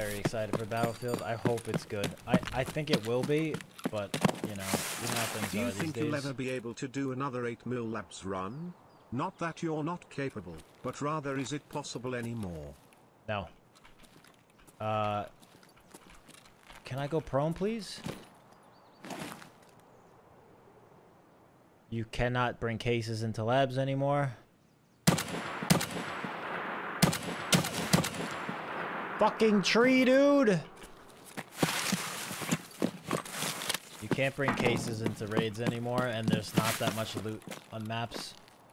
very excited for Battlefield. I hope it's good. I, I think it will be, but, you know, you know how things Do you think you'll ever be able to do another 8 mil labs run? Not that you're not capable, but rather is it possible anymore? No. Uh, can I go prone, please? You cannot bring cases into labs anymore. Fucking tree, dude! You can't bring cases into raids anymore, and there's not that much loot on maps.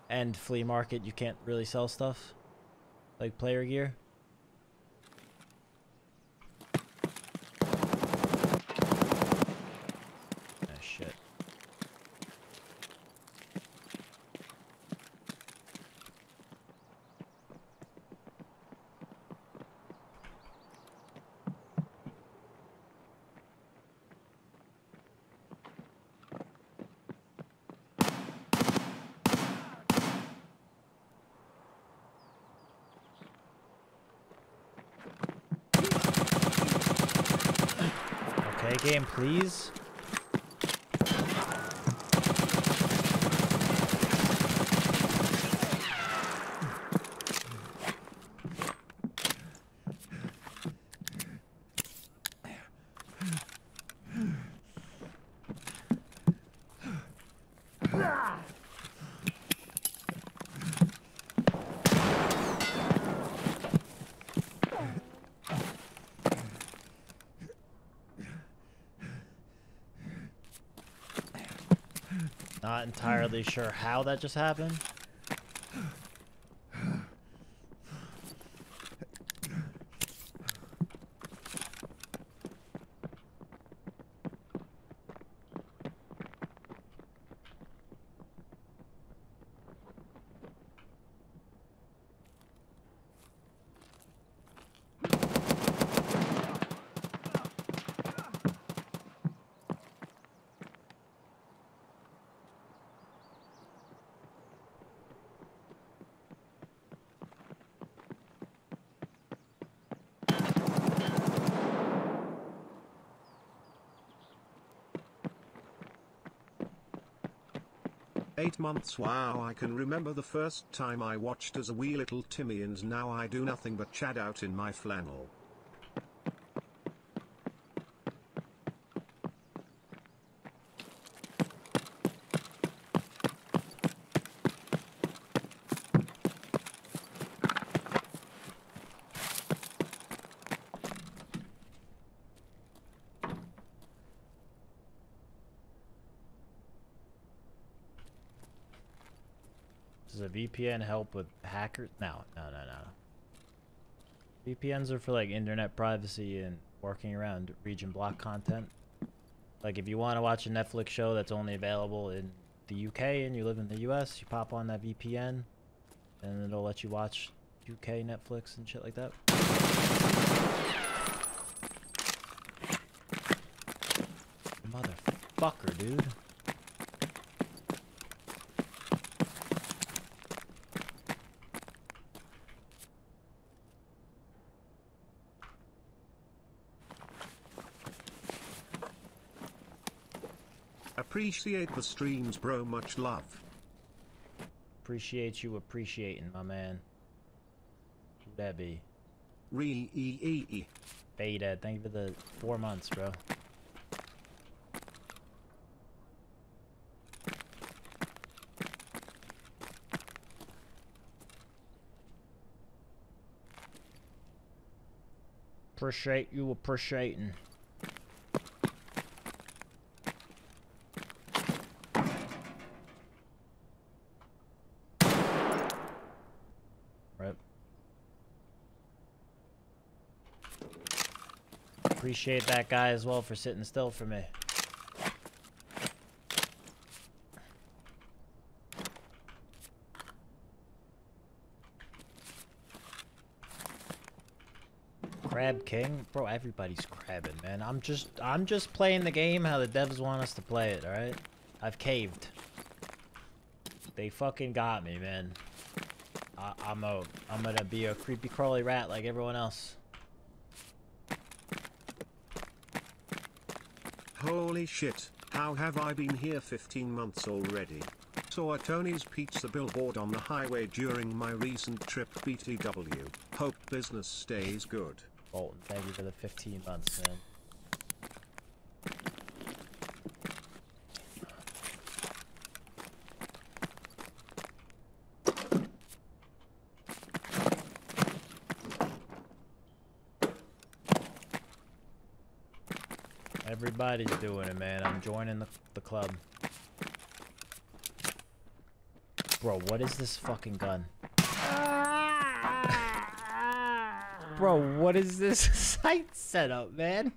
And flea market, you can't really sell stuff. Like player gear. Ah, shit. Okay, game, please. Not entirely sure how that just happened. Eight months wow I can remember the first time I watched as a wee little Timmy and now I do nothing but chat out in my flannel. Does a VPN help with hackers? No, no, no, no. VPNs are for like internet privacy and working around region block content. Like if you want to watch a Netflix show that's only available in the UK and you live in the US, you pop on that VPN and it'll let you watch UK Netflix and shit like that. Motherfucker, dude. Appreciate the streams bro much love. Appreciate you appreciating, my man. Who that be? Re e e e. Beta, thank you for the four months, bro. Appreciate you appreciating. Right. Appreciate that guy as well for sitting still for me. Crab King? Bro, everybody's crabbing, man. I'm just I'm just playing the game how the devs want us to play it, alright? I've caved. They fucking got me, man. I, I'm a I'm gonna be a creepy crawly rat like everyone else. Holy shit, how have I been here 15 months already? Saw a Tony's Pizza billboard on the highway during my recent trip BTW. Hope business stays good. Bolton, thank you for the 15 months, man. Everybody's doing it, man. I'm joining the, the club. Bro, what is this fucking gun? Bro, what is this sight setup, man?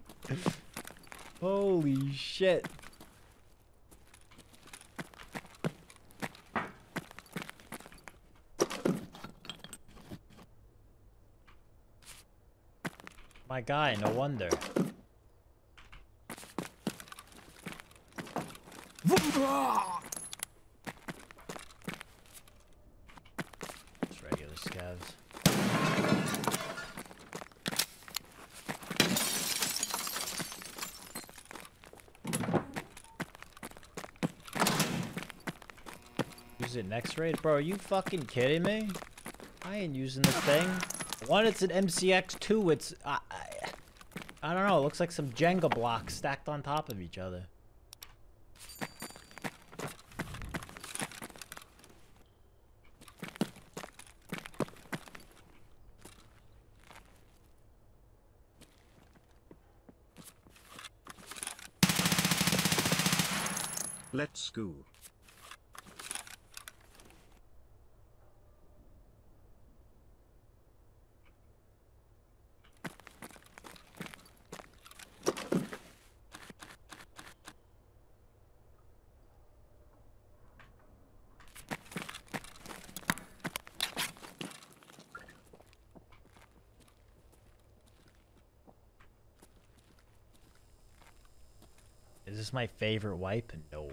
Holy shit. My guy, no wonder. Just regular scavs. Use it next raid? Bro, are you fucking kidding me? I ain't using this thing. One, it's an MCX. Two, it's... I, I, I don't know. It looks like some Jenga blocks stacked on top of each other. Let's go. Is this my favorite wipe? No.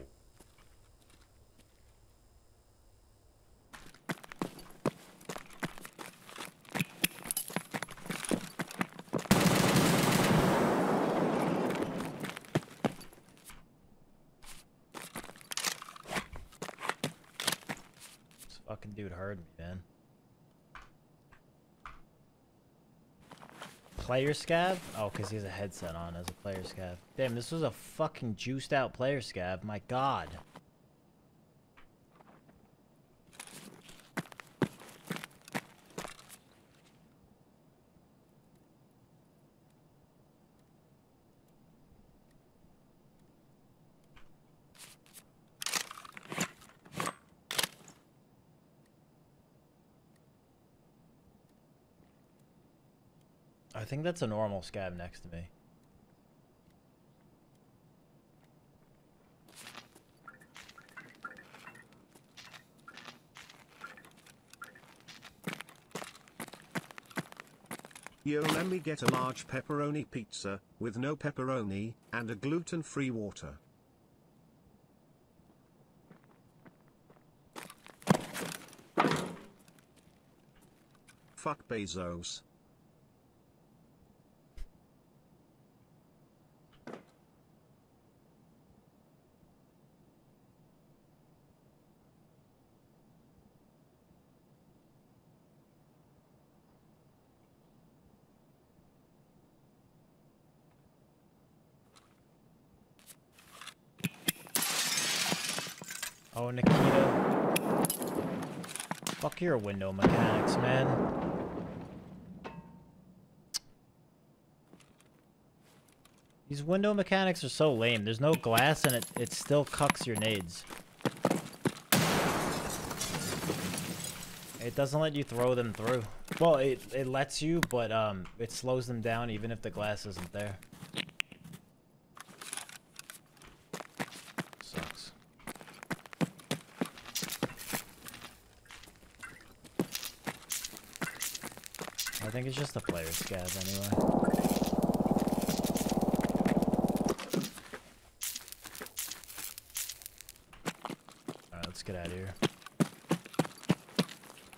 This fucking dude heard me, man. Player scav? Oh, because he has a headset on as a player scav. Damn, this was a fucking juiced out player scav. My god. Think that's a normal scav next to me. Yo, let me get a large pepperoni pizza, with no pepperoni, and a gluten-free water. Fuck Bezos. Oh, Nikita. Fuck your window mechanics, man. These window mechanics are so lame. There's no glass and it, it still cucks your nades. It doesn't let you throw them through. Well, it, it lets you, but um, it slows them down even if the glass isn't there. Sucks. I think it's just a player's scav anyway. let's get out of here.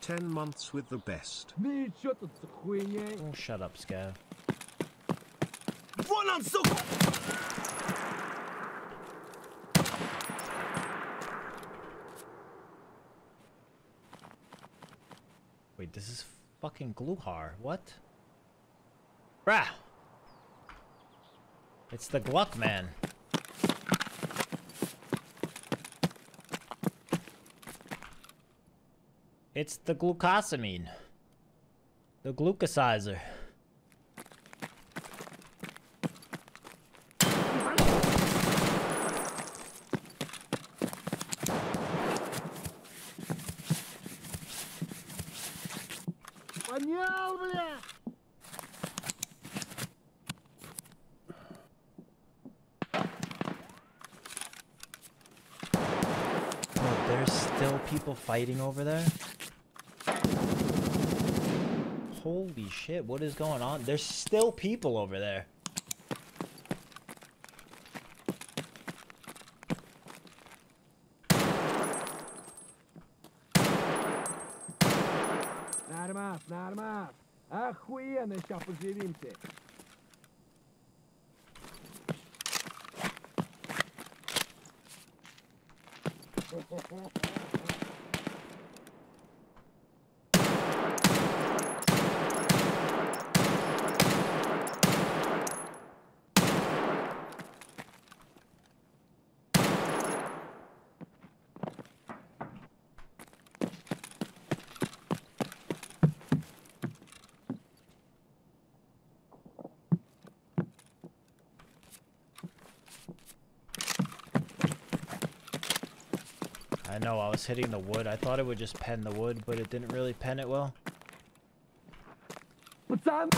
Ten months with the best. Oh, shut up, Scav. Run on so fucking Gluhar. What? Bruh! It's the Gluck man. It's the glucosamine. The glucosizer. still people fighting over there? Holy shit, what is going on? There's still people over there. Нормас, нормас. Охуенно, сейчас поживимся. I know, I was hitting the wood. I thought it would just pen the wood, but it didn't really pen it well. What's up?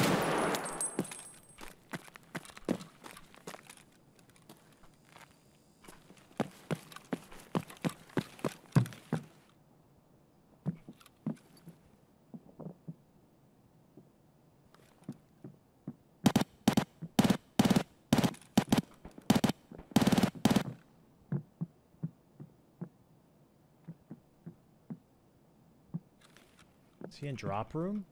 Is he in drop room?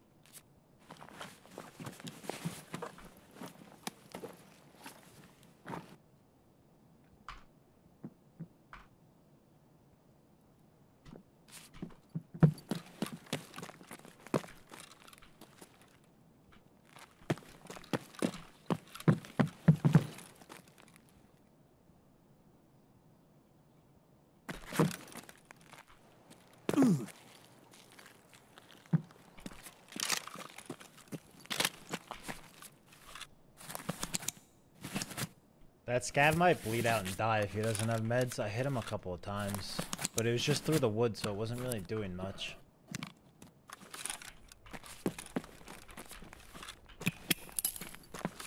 That scav might bleed out and die if he doesn't have meds. I hit him a couple of times. But it was just through the wood, so it wasn't really doing much.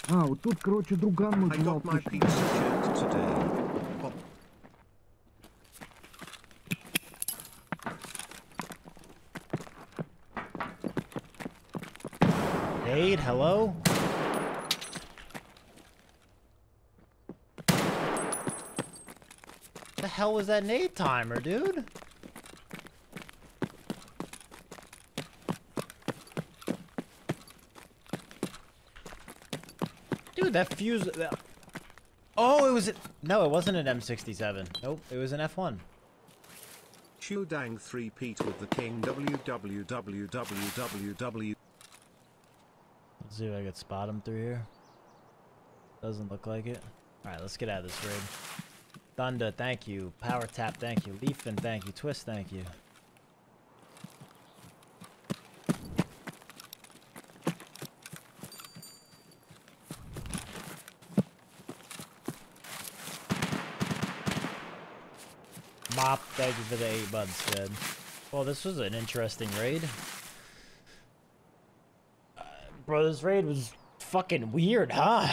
А, вот тут, короче, друган мой I бывал got my слышно. pizza checked today. Hell was that nade timer, dude? Dude, that fuse... that- Oh, it was... a- No, it wasn't an M67. Nope, it was an F1. Dang 3 Pete with the king www. Let's see if I can spot him through here. Doesn't look like it. Alright, let's get out of this raid. Thunder, thank you. Power Tap, thank you. Leafin, thank you. Twist, thank you. Mop, thank you for the eight bucks, kid. Well, this was an interesting raid. Uh, bro, this raid was fucking weird, huh?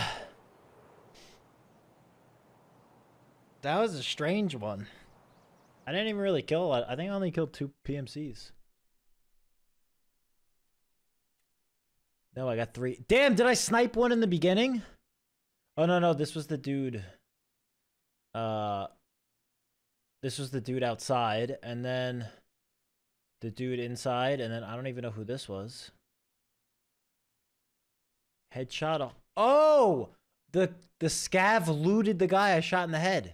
That was a strange one. I didn't even really kill a lot. I think I only killed two PMCs. No, I got three. Damn, did I snipe one in the beginning? Oh, no, no. This was the dude. Uh, this was the dude outside, and then the dude inside, and then I don't even know who this was. Headshot. Oh, the the scav looted the guy I shot in the head.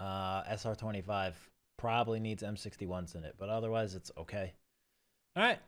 Uh, SR25 probably needs M61s in it, but otherwise it's okay. All right.